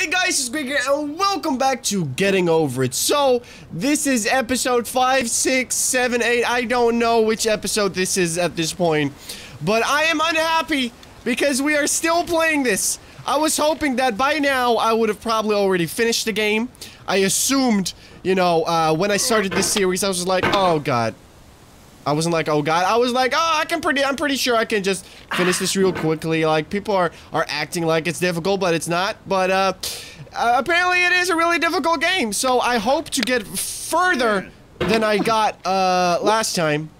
Hey guys, it's Greg and welcome back to Getting Over It. So, this is episode 5, 6, 7, 8. I don't know which episode this is at this point. But I am unhappy because we are still playing this. I was hoping that by now I would have probably already finished the game. I assumed, you know, uh, when I started this series, I was like, oh god. I wasn't like, oh god. I was like, oh, I can pretty, I'm pretty sure I can just finish this real quickly. Like, people are, are acting like it's difficult, but it's not. But, uh, uh, apparently it is a really difficult game. So I hope to get further than I got, uh, last time.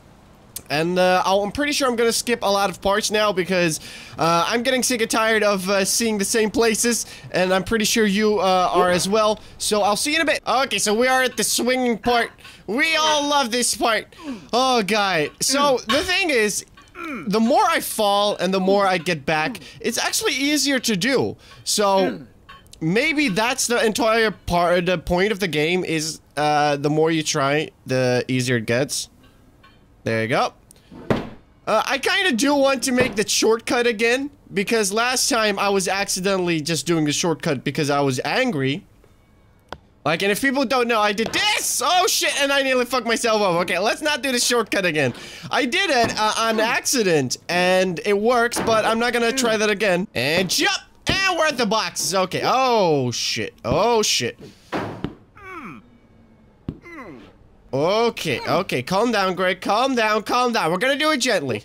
And uh, I'm pretty sure I'm gonna skip a lot of parts now because uh, I'm getting sick and tired of uh, seeing the same places, and I'm pretty sure you uh, are as well. So I'll see you in a bit. Okay, so we are at the swinging part. We all love this part. Oh, God. So the thing is, the more I fall and the more I get back, it's actually easier to do. So maybe that's the entire part, the point of the game is uh, the more you try, the easier it gets. There you go. Uh, I kind of do want to make the shortcut again, because last time I was accidentally just doing the shortcut because I was angry. Like, and if people don't know, I did this! Oh shit, and I nearly fucked myself up. Okay, let's not do the shortcut again. I did it uh, on accident, and it works, but I'm not gonna try that again. And jump! And we're at the boxes. Okay, oh shit, oh shit. Okay, okay, calm down, Greg. Calm down, calm down. We're gonna do it gently.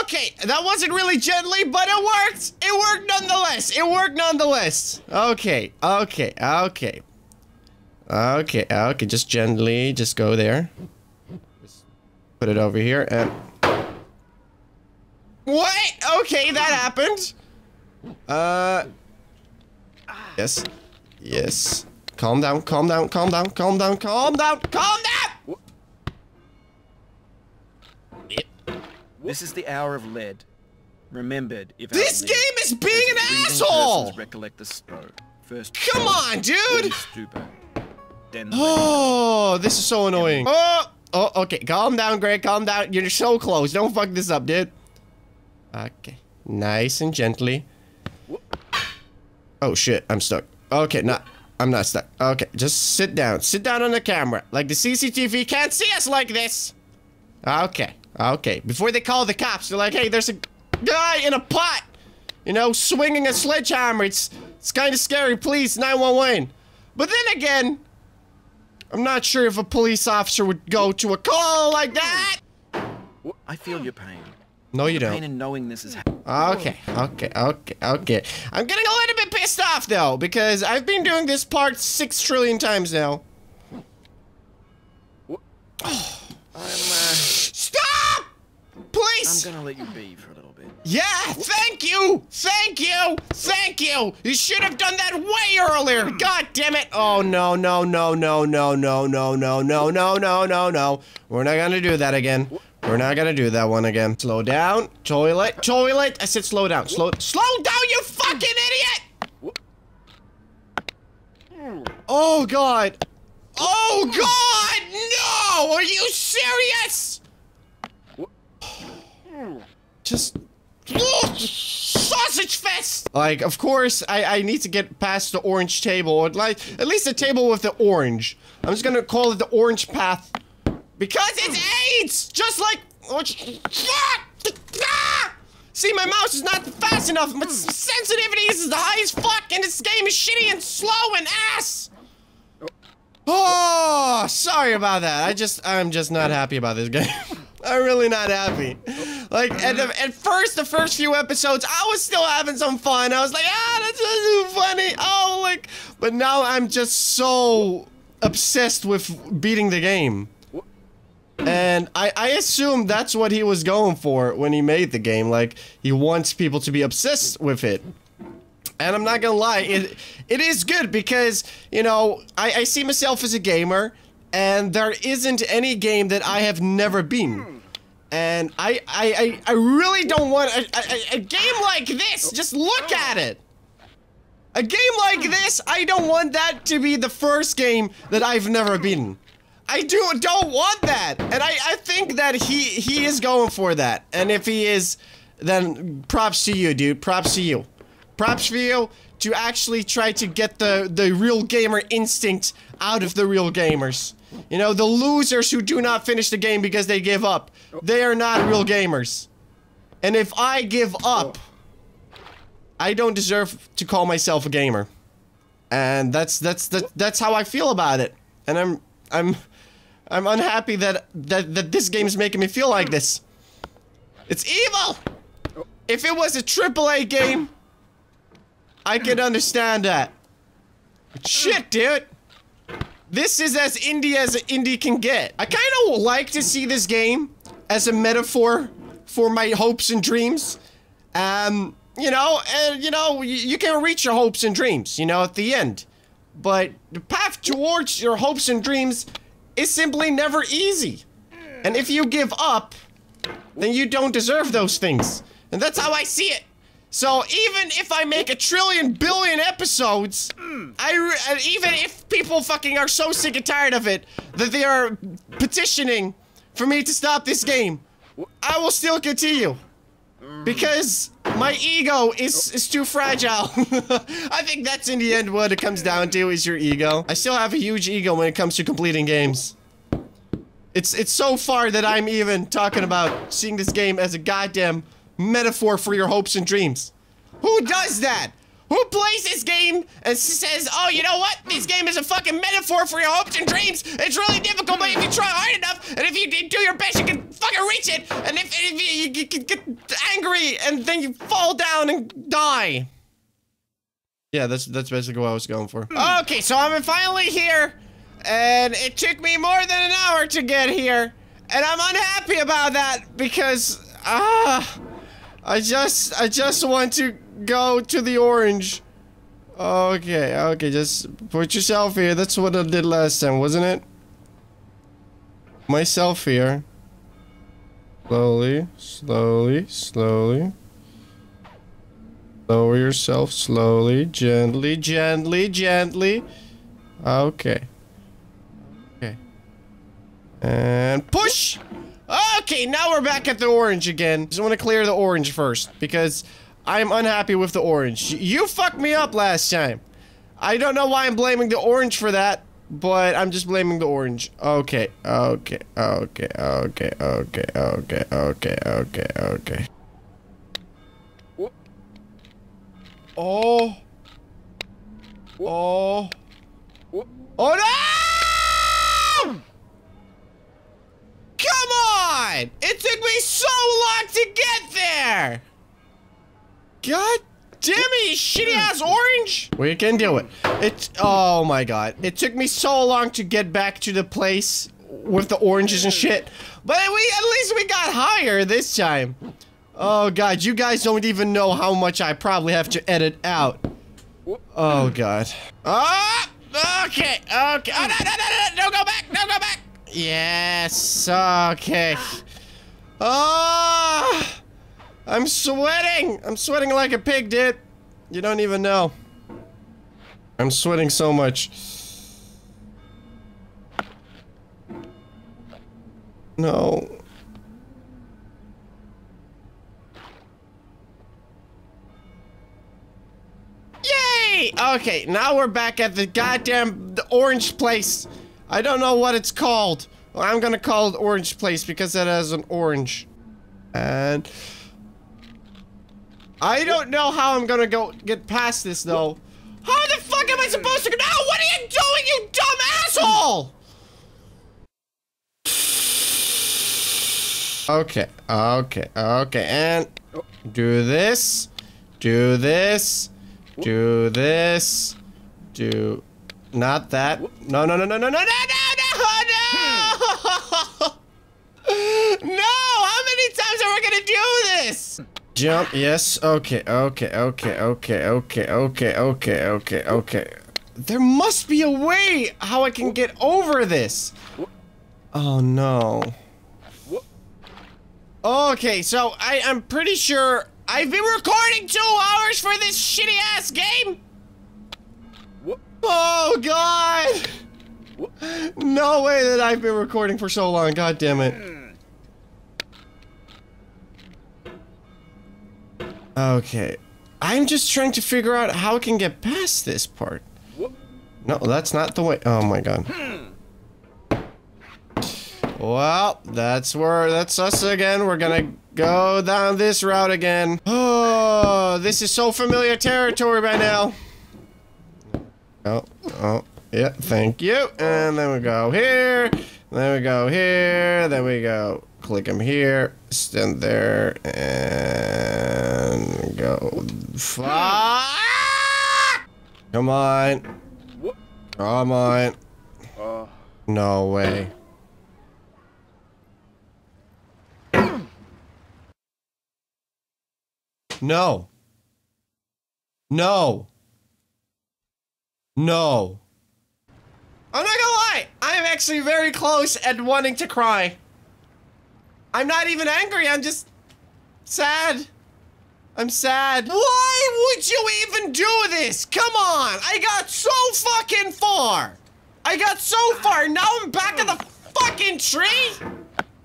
Okay, that wasn't really gently, but it worked. It worked nonetheless. It worked nonetheless. Okay, okay, okay. Okay, okay, just gently, just go there. Just put it over here and... What? Okay, that happened. Uh... Yes. Yes. Calm down, calm down, calm down, calm down, calm down, calm down! This is the hour of lead. Remembered, if This game is being an asshole! Recollect the snow. First. Come on, dude! Stupor. Then Oh, this is so annoying. Oh, oh, okay. Calm down, Greg. Calm down. You're so close. Don't fuck this up, dude. Okay. Nice and gently. Oh, shit. I'm stuck. Okay, not. I'm not stuck. Okay, just sit down. Sit down on the camera. Like the CCTV can't see us like this. Okay. Okay. Before they call the cops, they're like, hey, there's a guy in a pot, you know, swinging a sledgehammer. It's, it's kind of scary. Please, 911. But then again, I'm not sure if a police officer would go to a call like that. I feel your pain. No, you don't. in knowing this is. Okay, okay, okay, okay. I'm getting a little bit pissed off though because I've been doing this part six trillion times now. I'm. Uh, Stop! I'm Please! gonna let you be for a little bit. Yeah, thank you! Thank you! Thank you! You should have done that way earlier! God damn it! Oh no, no, no, no, no, no, no, no, no, no, no, no, no. We're not gonna do that again. We're not gonna do that one again. Slow down. Toilet. Toilet. I said slow down. Slow slow down, you fucking idiot! Oh god. Oh god! No! Are you serious? Just sausage fest. Like, of course, I I need to get past the orange table, or like at least the table with the orange. I'm just gonna call it the orange path because it's AIDS. Just like! Ah! See, my mouse is not fast enough. My sensitivity is the highest fuck, and this game is shitty and slow and ass. Oh, sorry about that. I just, I'm just not happy about this game. I'm really not happy. Like, at, the, at first, the first few episodes, I was still having some fun. I was like, ah, that's so funny. Oh, like, but now I'm just so obsessed with beating the game. And I, I assume that's what he was going for when he made the game. Like, he wants people to be obsessed with it. And I'm not gonna lie, it it is good because, you know, I, I see myself as a gamer, and there isn't any game that I have never been. And I I, I, I really don't want a, a, a game like this. Just look at it. A game like this, I don't want that to be the first game that I've never beaten. I do don't want that. And I, I think that he he is going for that. And if he is then props to you, dude. Props to you. Props for you to actually try to get the, the real gamer instinct out of the real gamers. You know, the losers who do not finish the game because they give up. They are not real gamers. And if I give up, I don't deserve to call myself a gamer. And that's that's that, that's how I feel about it. And I'm I'm I'm unhappy that that that this game is making me feel like this. It's evil. If it was a AAA game, I could understand that. But shit, dude. This is as indie as indie can get. I kind of like to see this game as a metaphor for my hopes and dreams. Um, you know, and you know, you can reach your hopes and dreams, you know, at the end. But the path towards your hopes and dreams is simply never easy. And if you give up, then you don't deserve those things. And that's how I see it. So even if I make a trillion billion episodes, I even if people fucking are so sick and tired of it that they are petitioning for me to stop this game, I will still continue. Because my ego is, is too fragile. I think that's in the end what it comes down to is your ego. I still have a huge ego when it comes to completing games. It's it's so far that I'm even talking about seeing this game as a goddamn metaphor for your hopes and dreams. Who does that? Who plays this game and says, oh, you know what? This game is a fucking metaphor for your hopes and dreams. It's really difficult, but if you try hard enough, and if you do your best, you can fucking reach it. And if, if you, you get- get angry, and then you fall down and die. Yeah, that's that's basically what I was going for. Okay, so I'm finally here, and it took me more than an hour to get here, and I'm unhappy about that because ah, I just I just want to go to the orange. Okay, okay, just put yourself here. That's what I did last time, wasn't it? Myself here. Slowly, slowly, slowly. Lower yourself slowly, gently, gently, gently. Okay. Okay. And push! Okay, now we're back at the orange again. Just want to clear the orange first, because I'm unhappy with the orange. You fucked me up last time. I don't know why I'm blaming the orange for that, but I'm just blaming the orange. Okay, okay, okay, okay, okay, okay, okay, okay, okay. Oh. Oh. Oh no! Come on! It took me so long to get there! God damn it, shitty ass orange! We can do it. It's oh my god. It took me so long to get back to the place with the oranges and shit. But we at least we got higher this time. Oh god, you guys don't even know how much I probably have to edit out. Oh god. Ah! Okay, okay. Oh, no, no, no, no, no, go back, no, go back. Yes, okay. Ah! I'm sweating! I'm sweating like a pig, dude. You don't even know. I'm sweating so much. No. Yay! Okay, now we're back at the goddamn the orange place. I don't know what it's called. Well, I'm gonna call it orange place because it has an orange. And I don't know how I'm gonna go get past this though. How the fuck am I supposed to go? No, what are you doing, you dumb asshole? Okay, okay, okay, and do this, do this, do this, do not that. No, no, no, no, no, no, no, no, no, no! No! How many times are we gonna do this? Jump, yes, okay, okay, okay, okay, okay, okay, okay, okay, okay. There must be a way how I can get over this. Oh no. Okay, so I am pretty sure I've been recording two hours for this shitty ass game. Oh god. No way that I've been recording for so long. God damn it. Okay. I'm just trying to figure out how I can get past this part. No, that's not the way. Oh my god. Well, that's where, that's us again. We're gonna go down this route again. Oh, this is so familiar territory by now. Oh, oh, yeah, thank you. And then we go here. Then we go here. Then we go click him here. Stand there and. Fuck! Come on. Come on. No way. No. No. No. I'm not gonna lie. I'm actually very close at wanting to cry. I'm not even angry. I'm just sad. I'm sad. Why would you even do this? Come on. I got so fucking far. I got so far. Now I'm back in the fucking tree.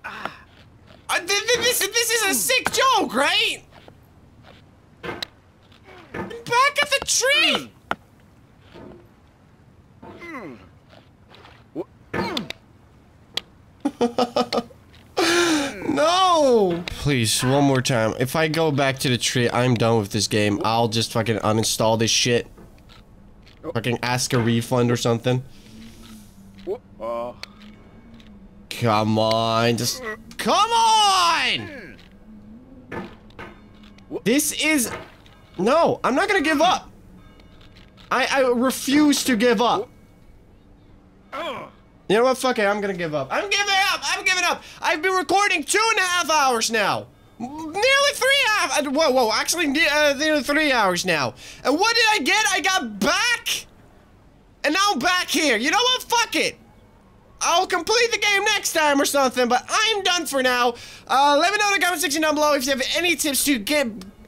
Uh, th th this, this is a sick joke, right? I'm back at the tree. Please, one more time. If I go back to the tree, I'm done with this game. I'll just fucking uninstall this shit. Fucking ask a refund or something. Come on, just... Come on! This is... No, I'm not gonna give up. I, I refuse to give up. You know what? Fuck it. I'm gonna give up. I'm giving up. I'm giving up. I've been recording two and a half hours now. Nearly three half. uh, Whoa, whoa. Actually, uh, nearly three hours now. And what did I get? I got back. And now I'm back here. You know what? Fuck it. I'll complete the game next time or something, but I'm done for now. Uh, let me know in the comment section down below if you have any tips to get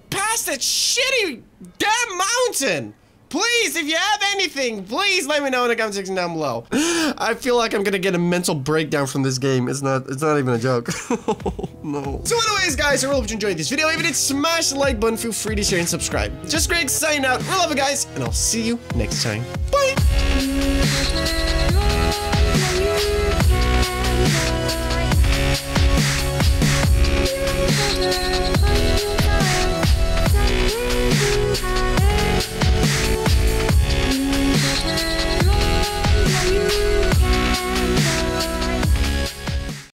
past that shitty damn mountain. Please, if you have anything, please let me know in the comment section down below. I feel like I'm gonna get a mental breakdown from this game. It's not, it's not even a joke. Oh, no. So anyways, guys, I really hope you enjoyed this video. If you did, smash the like button. Feel free to share and subscribe. Just Greg signing out. We love you guys, and I'll see you next time. Bye.